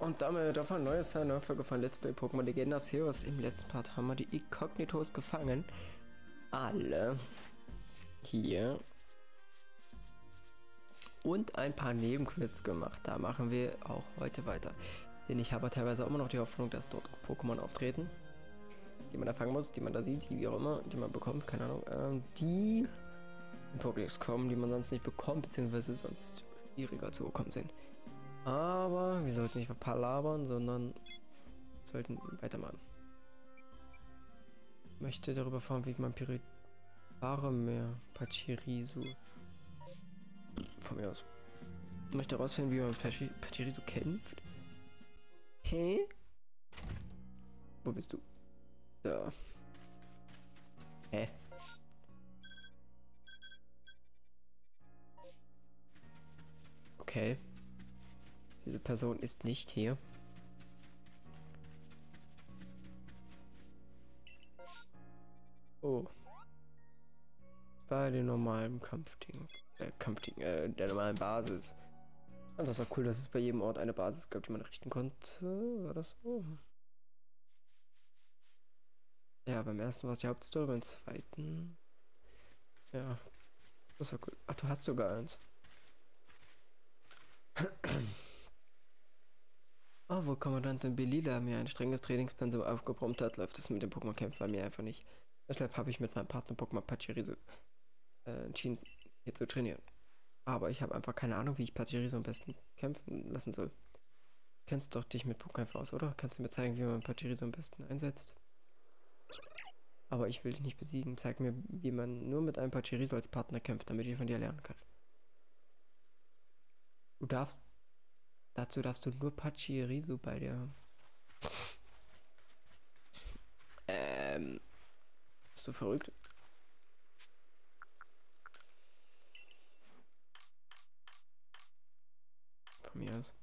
Und damit auf ein neues eine Folge von Let's Play Pokémon Legendas Heroes. Im letzten Part haben wir die Incognitos gefangen. Alle. Hier. Und ein paar Nebenquests gemacht. Da machen wir auch heute weiter. Denn ich habe teilweise immer noch die Hoffnung, dass dort Pokémon auftreten. Die man da fangen muss, die man da sieht, die wie auch immer, die man bekommt, keine Ahnung. Ähm, die in Pokédex kommen, die man sonst nicht bekommt, beziehungsweise sonst schwieriger zu bekommen sind. Aber wir sollten nicht palabern, sondern sollten weitermachen. Ich möchte darüber erfahren, wie man Piriparemeer Pachirisu von mir aus. Ich möchte herausfinden, wie man Pachirisu kämpft. Hä? Wo bist du? Da. Hä? Okay. Diese Person ist nicht hier. Oh. Bei den normalen Kampfding. Äh, Kampfding, äh, der normalen Basis. Und das war cool, dass es bei jedem Ort eine Basis gab, die man richten konnte. War das so? Ja, beim ersten war es die Hauptstory, beim zweiten. Ja. Das war cool. Ach, du hast sogar eins. Oh, wo Kommandantin Belila mir ein strenges Trainingspensum aufgebrummt hat, läuft es mit dem Pokémon-Kämpfen bei mir einfach nicht. Deshalb habe ich mit meinem Partner Pokémon Pachirisu äh, entschieden, hier zu trainieren. Aber ich habe einfach keine Ahnung, wie ich Pachirisu am besten kämpfen lassen soll. Kennst doch dich mit Pokémon aus, oder? Kannst du mir zeigen, wie man Pachirisu am besten einsetzt? Aber ich will dich nicht besiegen. Zeig mir, wie man nur mit einem Pachirisu als Partner kämpft, damit ich von dir lernen kann. Du darfst Dazu darfst du nur Pachirisu bei dir haben. Ähm. Bist du verrückt? Von mir aus.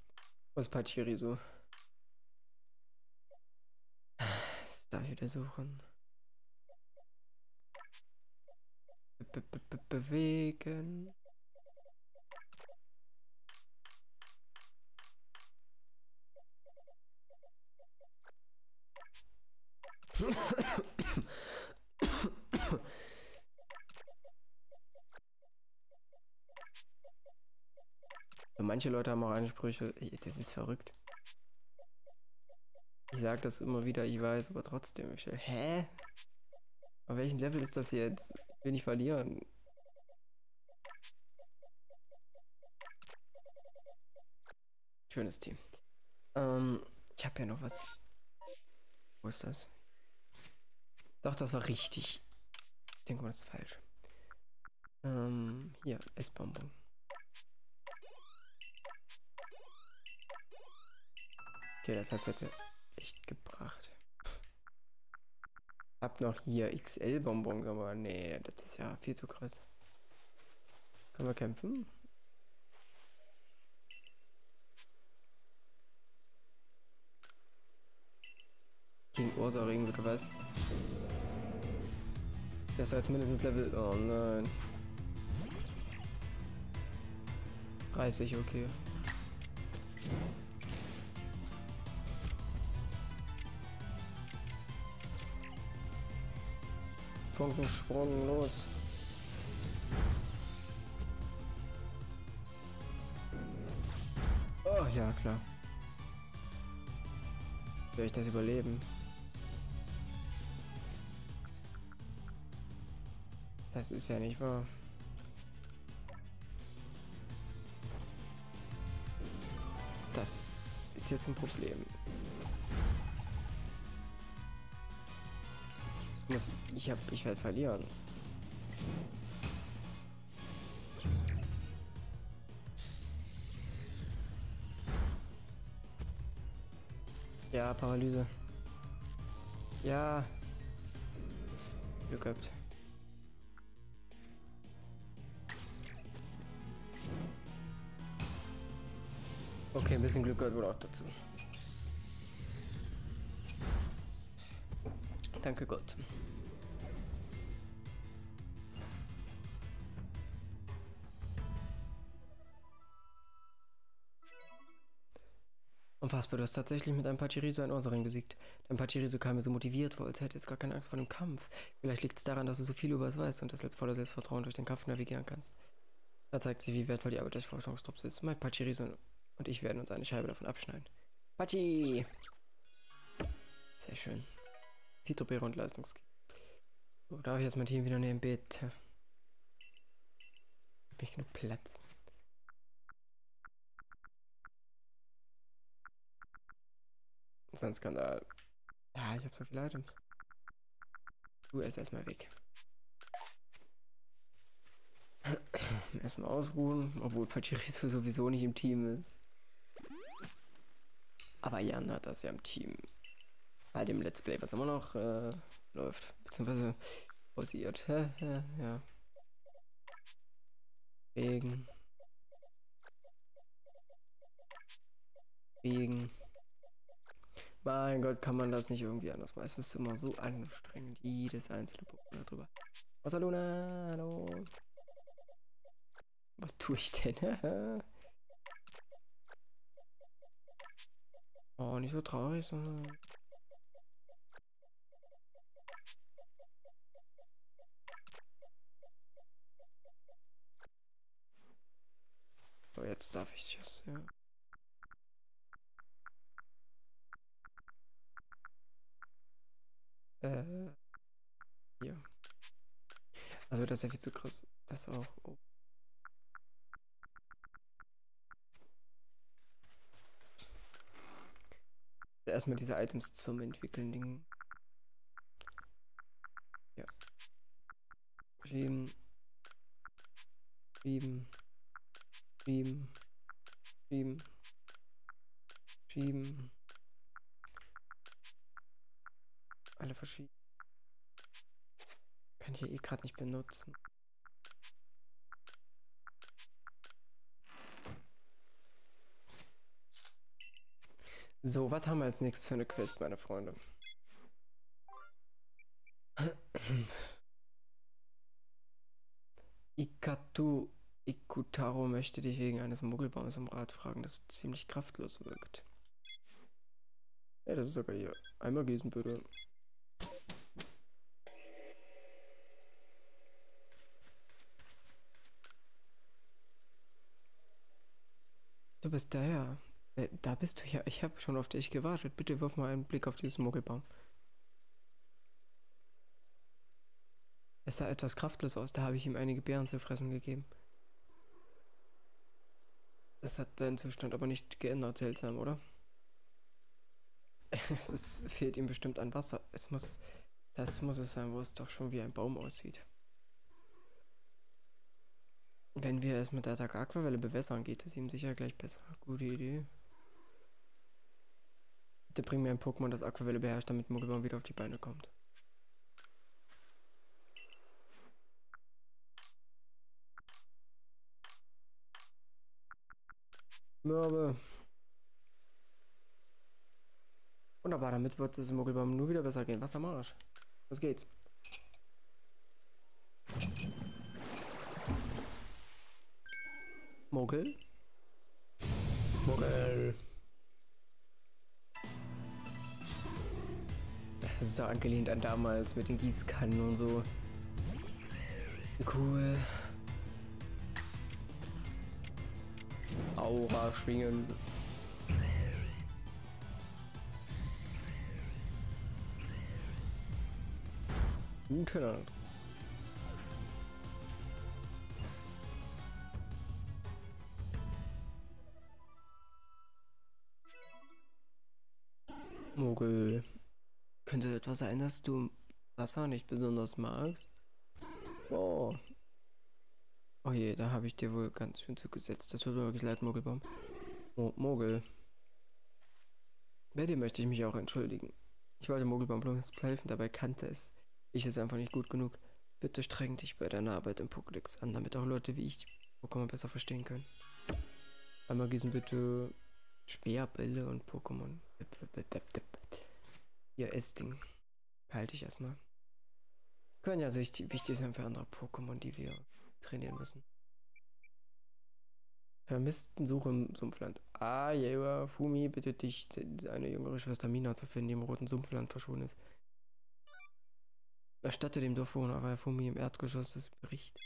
Was Pachirisu? Das darf ich wieder suchen. Be -be -be bewegen. Manche Leute haben auch Ansprüche. Das ist verrückt. Ich sage das immer wieder, ich weiß, aber trotzdem. Ich, hä? Auf welchem Level ist das jetzt? Will ich verlieren? Schönes Team. Ähm, ich habe ja noch was. Wo ist das? Doch, das war richtig. Ich denke mal, das ist falsch. Ähm, hier, Essbonbon. Okay, das hat jetzt echt gebracht. Hab noch hier XL-Bonbons, aber nee, das ist ja viel zu krass. Können wir kämpfen? Gegen Ursa-Ring, wie du weißt. Der ist jetzt mindestens Level... Oh nein. 30, okay. Funkensprung, los. Oh, ja, klar. Will ich das überleben? Das ist ja nicht wahr. Das ist jetzt ein Problem. Ich muss, ich hab, ich werde verlieren. Ja, Paralyse. Ja. Glück gehabt. Okay, ein bisschen Glück gehört wohl auch dazu. Danke Gott. Unfassbar, du hast tatsächlich mit einem Pachirisu einen Ursaring besiegt. Dein Pachirisu kam mir so motiviert vor, als hätte es gar keine Angst vor dem Kampf. Vielleicht liegt es daran, dass du so viel über es weißt und deshalb voller Selbstvertrauen durch den Kampf navigieren kannst. Da zeigt sich, wie wertvoll die Arbeit des Forschungstrupps ist. Mein Pachirisu und ich werden uns eine Scheibe davon abschneiden. Pachi! Sehr schön. Citrobeere und Leistungskill. So, darf ich jetzt mein Team wieder nehmen, bitte? Hab ich genug Platz? Das ist ein Skandal. Ja, ich habe so viele Items. Du erst erstmal weg. erstmal ausruhen, obwohl Pachirisu sowieso nicht im Team ist. Aber Jan hat das ja im Team. Bei dem Let's Play, was immer noch äh, läuft. Beziehungsweise pausiert. ja. Wegen. Wegen. Mein Gott, kann man das nicht irgendwie anders machen. Es ist immer so anstrengend, jedes einzelne Pokémon darüber. Außer Luna, hallo. Was tue ich denn? oh, nicht so traurig, sondern... So, jetzt darf ich das, ja. Äh, hier. Also das ist ja viel zu groß. Das auch. Oh. Erstmal diese Items zum Entwickeln. Ding. Ja. Schieben. Schieben. Schieben. Schieben. Schieben. Alle verschieden. Kann ich ja eh gerade nicht benutzen. So, was haben wir als nächstes für eine Quest, meine Freunde? Ikatu Ikutaro möchte dich wegen eines Muggelbaums im Rat fragen, das ziemlich kraftlos wirkt. Ja, das ist sogar hier. Einmal gießen, bitte. Du bist da ja. Äh, da bist du ja. Ich habe schon auf dich gewartet. Bitte wirf mal einen Blick auf diesen Muggelbaum. Es sah etwas kraftlos aus. Da habe ich ihm einige Beeren zu fressen gegeben. Das hat seinen Zustand aber nicht geändert. Seltsam, oder? es ist, fehlt ihm bestimmt an Wasser. Es muss... Das muss es sein, wo es doch schon wie ein Baum aussieht. Wenn wir es mit der Attack Aquavelle bewässern, geht es ihm sicher gleich besser. Gute Idee. Bitte bring mir ein Pokémon, das Aquavelle beherrscht, damit Muggelbaum wieder auf die Beine kommt. Mörbe. Wunderbar, damit wird es im Muggelbaum nur wieder besser gehen. Was am Arsch? Los geht's. Muggel. Ist so angelehnt an damals mit den Gießkannen und so. Cool. Aura schwingen. Gute Nacht. Könnte etwas sein, dass du Wasser nicht besonders magst? Oh. Oh je, da habe ich dir wohl ganz schön zugesetzt. Das tut mir wirklich leid, Mogelbaum. Mo Mogel. Bei dir möchte ich mich auch entschuldigen. Ich wollte Mogelbaum bloß helfen, dabei kannte es. Ich ist einfach nicht gut genug. Bitte streng dich bei deiner Arbeit im Pokédex an, damit auch Leute wie ich Pokémon besser verstehen können. Einmal gießen bitte Schwerbälle und Pokémon. Ihr Essding. Halte ich erstmal. Können ja sich wichtig sein für andere Pokémon, die wir trainieren müssen. Vermissten Suche im Sumpfland. Ah, ja, Fumi bittet dich, eine jüngere Schwester Mina zu finden, die im roten Sumpfland verschwunden ist. Erstatte dem Dorfbewohner Fumi im Erdgeschoss das Bericht.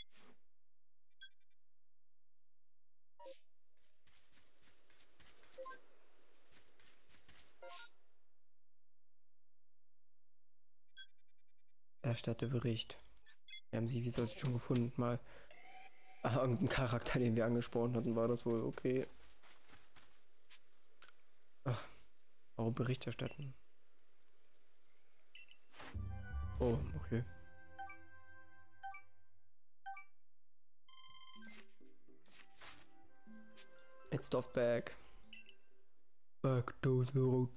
Bericht. Wir haben sie, wie soll sie schon gefunden, mal. Ah, irgendein Charakter, den wir angesprochen hatten, war das wohl okay. Ach, warum Bericht erstatten? Oh, okay. It's stuff back. Back to the road.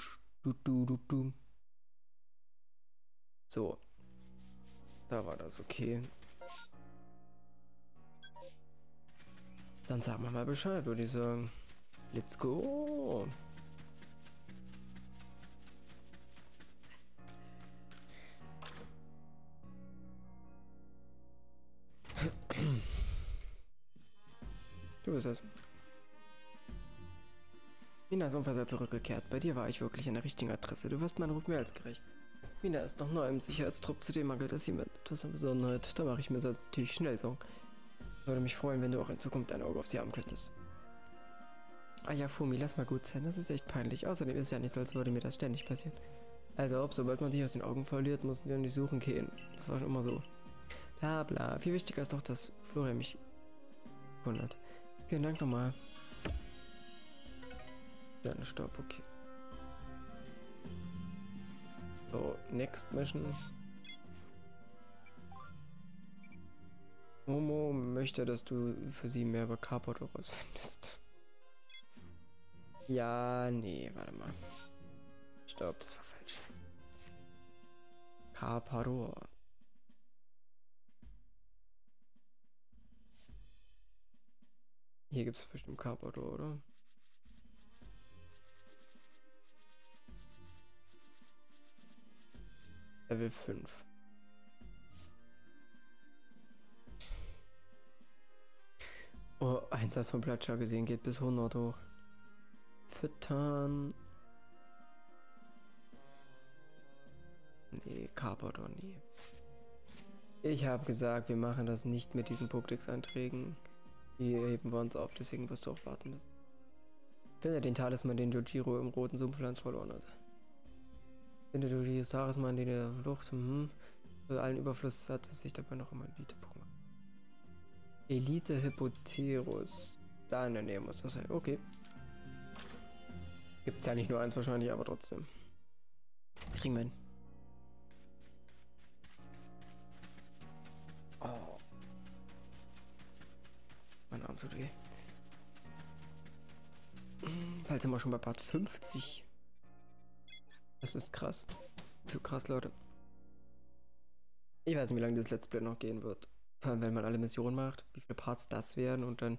Du, du, du. So. Da war das okay. Dann sagen wir mal Bescheid, würde ich sagen. Let's go. Du bist es. Mina ist unversehrt zurückgekehrt. Bei dir war ich wirklich an der richtigen Adresse. Du wirst meinen Ruf mehr als gerecht. Mina ist noch neu im Sicherheitstrupp, zudem mangelt es ihm etwas an Besonderheit. Da mache ich mir natürlich schnell Sorgen. Würde mich freuen, wenn du auch in Zukunft ein Auge auf sie haben könntest. Ah ja, Fumi, lass mal gut sein. Das ist echt peinlich. Außerdem ist es ja nicht so, als würde mir das ständig passieren. Also ob, sobald man dich aus den Augen verliert, mussten wir nicht suchen gehen. Das war schon immer so. Bla bla. Viel wichtiger ist doch, dass Florian mich wundert. Vielen Dank nochmal. Eine Stopp, okay. So, next mission. Momo möchte, dass du für sie mehr über Carpador findest. Ja, nee, warte mal. Stopp, das war falsch. Carpador. Hier gibt es bestimmt Carpador, oder? Level 5. Oh, Einsatz von Platscher gesehen geht bis 100 hoch. Füttern. Nee, Carpador nie. Ich habe gesagt, wir machen das nicht mit diesen Pokédex-Einträgen. Die heben wir uns auf, deswegen wirst du auch warten müssen. Finde den Talisman, den Jojiro im roten Sumpfland verloren hat. Finde du die Talisman, den der Flucht, mhm. Für allen Überfluss hat es sich dabei noch immer Elite-Pokémon. Elite Hypoterus. Da in der Nähe muss das sein. Okay. Gibt es ja nicht nur eins wahrscheinlich, aber trotzdem. Kriegen wir hin. Oh. Mein Arm tut weh. Sind wir schon bei Part 50. Das ist krass. Zu krass, Leute. Ich weiß nicht, wie lange das Let's Play noch gehen wird. Vor allem, wenn man alle Missionen macht, wie viele Parts das werden und dann...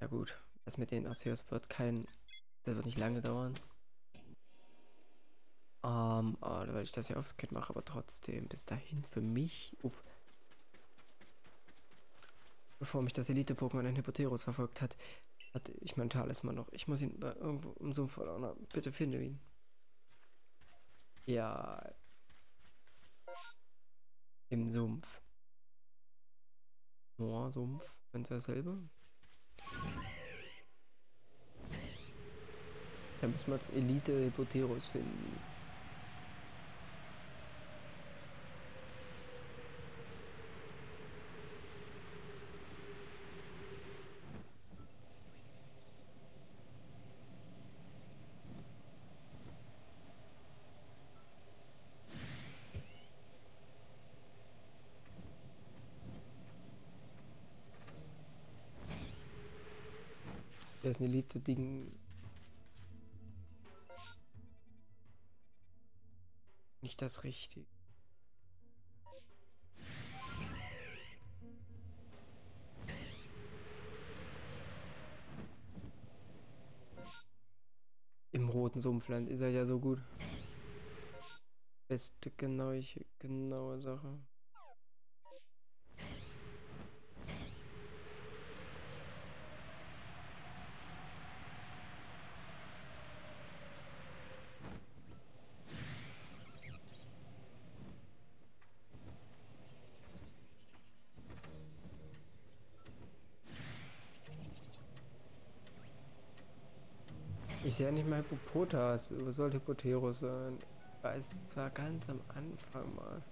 Ja gut, das mit den Arceus wird kein... Das wird nicht lange dauern. Ähm, oh, weil ich das ja aufs Kit mache, aber trotzdem, bis dahin für mich... Uff. Bevor mich das Elite-Pokémon in Hypoterus verfolgt hat, hatte ich mein Talisman noch. Ich muss ihn bei irgendwo im Sumpf verloren Bitte finde ihn. Ja. Im Sumpf. Moorsumpf, ganz dasselbe. Da müssen wir jetzt Elite Hypoterus finden. Der ist ein Elite-Ding. Nicht das Richtige. Im roten Sumpfland ist er ja so gut. Beste genaue, genaue Sache. Ich sehe ja nicht mal Hippopotas. Was soll Hippoterus sein? Ich weiß zwar ganz am Anfang mal.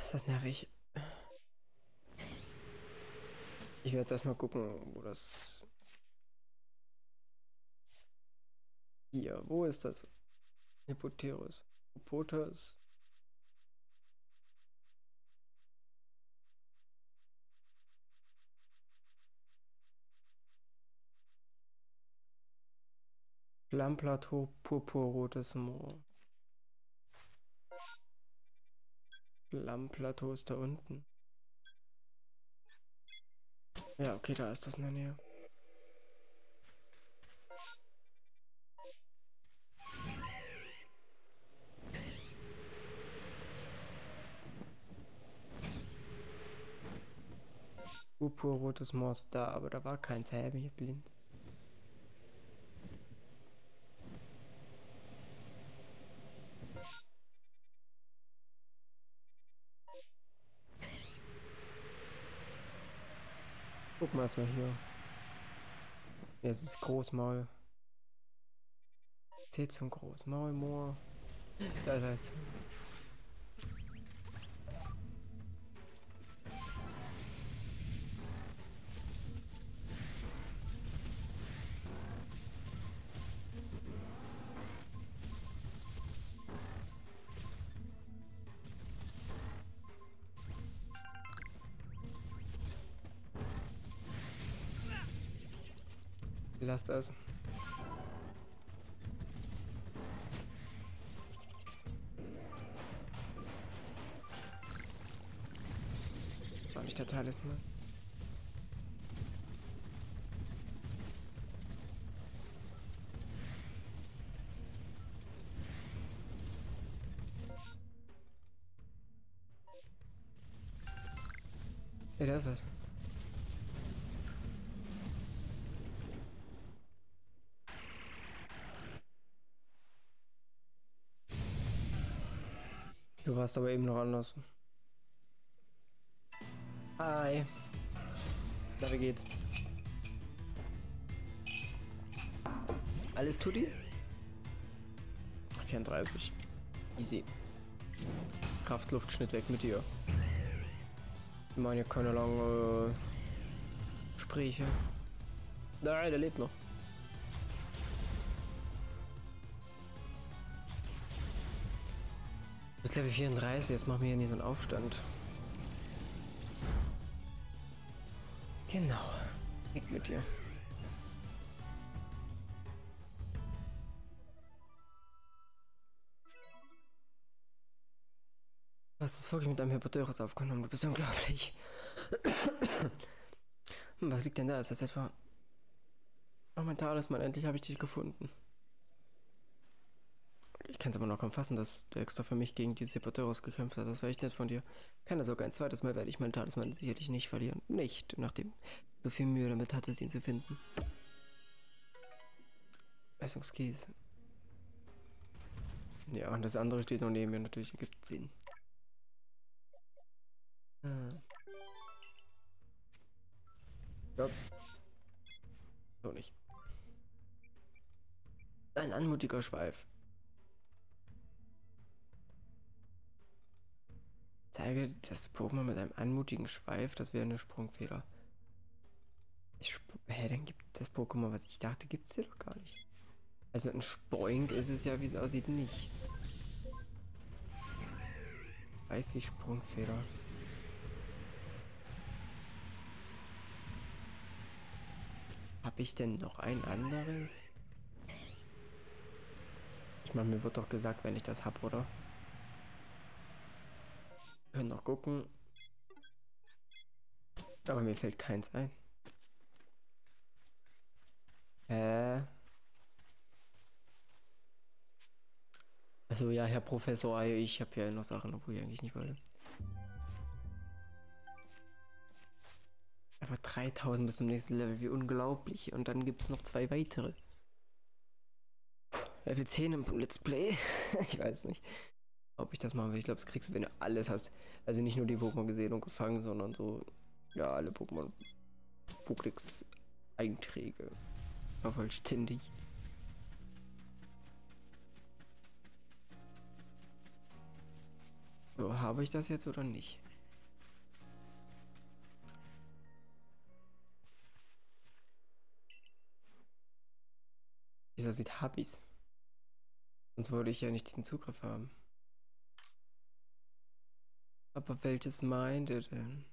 Ist das nervig? Ich werde jetzt erstmal gucken, wo das. Hier, wo ist das? Hippoterus. Hippopotas. Flammplateau, purpurrotes Moor. Flammplateau ist da unten. Ja, okay, da ist das in der Nähe. Purpurrotes Moos da, aber da war kein Säbe hier blind. Gucken wir erstmal hier. Ja, es ist Großmaul. Zählt zum Großmaulmoor. Da ist er jetzt. Lasst das. War nicht der Talisman. Ja, da ist was. Du warst aber eben noch anders. Hi. Na, wie geht's? Alles tutti? 34. Easy. Kraft-Luft-Schnitt weg mit dir. Ich meine keine lange Gespräche. Nein, der lebt noch. Bis Level 34, jetzt machen wir hier nicht so einen Aufstand. Genau. Weg mit dir. Du hast es wirklich mit deinem Hypotheus aufgenommen. Du bist unglaublich. Was liegt denn da? Ist das etwa... Oh, mein Talisman, endlich habe ich dich gefunden. Ich kann es aber noch kaum fassen, dass du extra für mich gegen diese Hypotheus gekämpft hast. Das war echt nett von dir. Keine Sorge, ein zweites Mal werde ich meinen Talisman sicherlich nicht verlieren. Nicht, nachdem so viel Mühe damit hatte, ihn zu finden. Leistungskeys. Ja, und das andere steht noch neben mir, natürlich ergibt Sinn. Ah. Ja. So nicht. Ein anmutiger Schweif. Zeige das Pokémon mit einem anmutigen Schweif, das wäre eine Sprungfeder. Sp Hä, dann gibt das Pokémon, was ich dachte, gibt es hier doch gar nicht. Also ein Spoink ist es ja, wie es aussieht, nicht. Schweifig Sprungfeder. Habe ich denn noch ein anderes? Ich meine, mir wird doch gesagt, wenn ich das hab, oder? Können noch gucken. Aber mir fällt keins ein. Äh. Also ja, Herr Professor, ich habe ja noch Sachen, obwohl ich eigentlich nicht wollte. einfach 3000 bis zum nächsten Level. Wie unglaublich. Und dann gibt es noch zwei weitere. Level 10 im Let's Play. ich weiß nicht, ob ich das machen will. Ich glaube, das kriegst du, wenn du alles hast. Also nicht nur die Pokémon gesehen und gefangen, sondern so, ja, alle Pokémon Pokédex Einträge. Vervollständigt. So, habe ich das jetzt oder nicht? Wie das sieht, hab ich's. Sonst würde ich ja nicht diesen Zugriff haben. Aber welches meint ihr denn?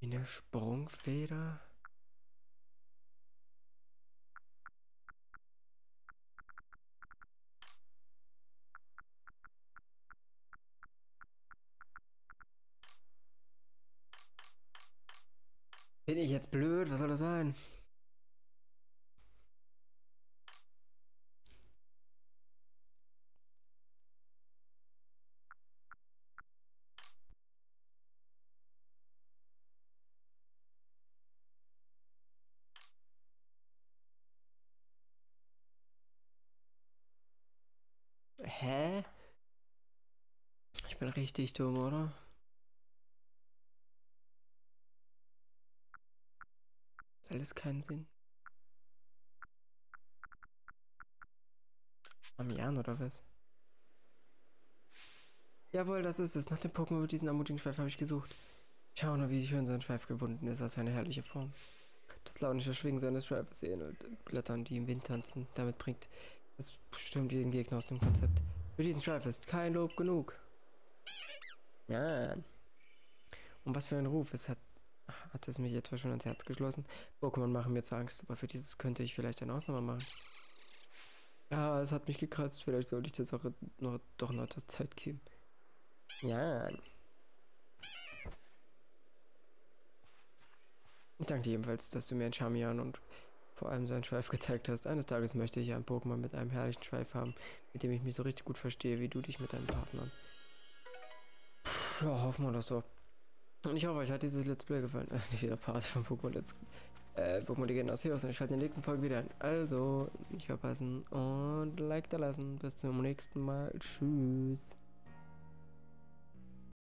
Eine Sprungfeder? Bin ich jetzt blöd? Was soll das sein? Hä? Ich bin richtig dumm, oder? Alles keinen Sinn. Am Jan oder was? Jawohl, das ist es. Nach dem Pokémon mit diesem ermutigen Schweif habe ich gesucht. Schau nur, wie schön sein Schweif gewunden ist aus einer herrliche Form. Das launische Schwingen seines Schweifes ähnelt Blättern, die im Wind tanzen. Damit bringt es bestimmt jeden Gegner aus dem Konzept. Für diesen Schweif ist kein Lob genug. Ja. Und was für ein Ruf. Es hat hat es mich etwa schon ans Herz geschlossen. Pokémon machen mir zwar Angst, aber für dieses könnte ich vielleicht eine Ausnahme machen. Ja, es hat mich gekratzt. Vielleicht sollte ich der Sache noch, doch noch etwas Zeit geben. Ja. Ich danke dir ebenfalls, dass du mir ein Charmian und vor allem seinen Schweif gezeigt hast. Eines Tages möchte ich ein Pokémon mit einem herrlichen Schweif haben, mit dem ich mich so richtig gut verstehe, wie du dich mit deinen Partnern. Puh, ja, hoffen wir das doch. Und ich hoffe, euch hat dieses Let's Play gefallen. Äh, nicht dieser Part von Pokémon Let's äh, Pokémon Legenden Arceus. Und ich schalte in der nächsten Folge wieder ein. Also, nicht verpassen und Like da lassen. Bis zum nächsten Mal. Tschüss.